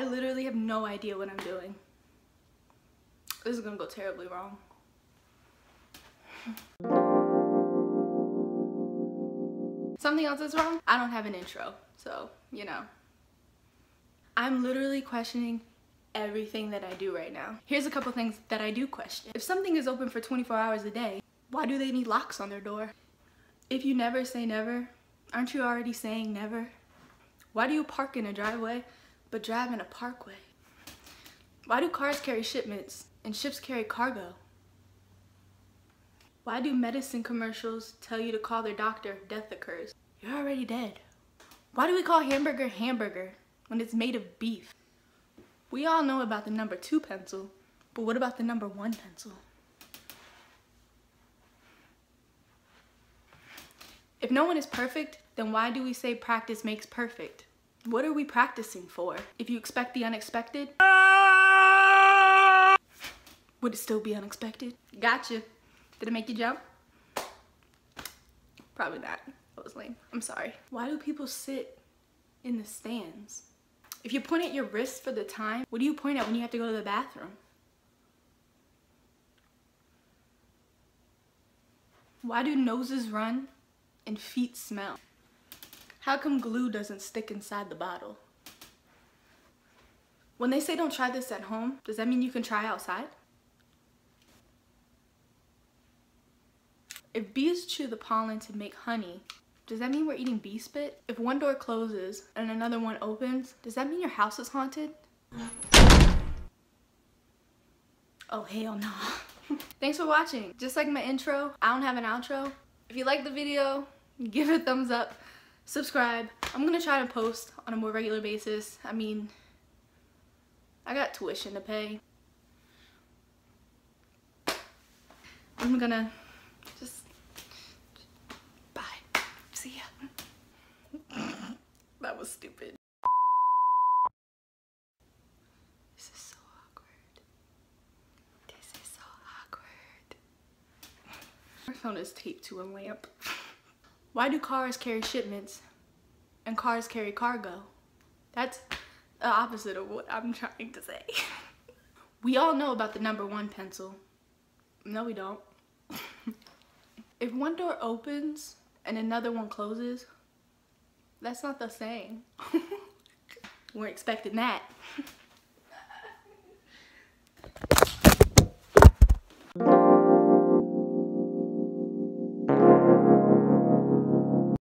I literally have no idea what I'm doing. This is gonna go terribly wrong. Something else is wrong? I don't have an intro, so, you know. I'm literally questioning everything that I do right now. Here's a couple things that I do question. If something is open for 24 hours a day, why do they need locks on their door? If you never say never, aren't you already saying never? Why do you park in a driveway but drive in a parkway? Why do cars carry shipments and ships carry cargo? Why do medicine commercials tell you to call their doctor if death occurs? You're already dead. Why do we call hamburger hamburger when it's made of beef? We all know about the number two pencil, but what about the number one pencil? If no one is perfect, then why do we say practice makes perfect? What are we practicing for? If you expect the unexpected, would it still be unexpected? Gotcha. Did it make you jump? Probably not. That was lame. I'm sorry. Why do people sit in the stands? If you point at your wrist for the time, what do you point at when you have to go to the bathroom? Why do noses run and feet smell? How come glue doesn't stick inside the bottle? When they say don't try this at home, does that mean you can try outside? If bees chew the pollen to make honey, does that mean we're eating bee spit? If one door closes and another one opens, does that mean your house is haunted? Oh, hell no. Thanks for watching. Just like my intro, I don't have an outro. If you like the video, give it a thumbs up, subscribe. I'm gonna try to post on a more regular basis. I mean, I got tuition to pay. I'm gonna just, bye. See ya. that was stupid. This is so awkward. This is so awkward. My phone is taped to a lamp. Why do cars carry shipments and cars carry cargo? That's the opposite of what I'm trying to say. we all know about the number one pencil. No, we don't. if one door opens and another one closes, that's not the same. We're expecting that.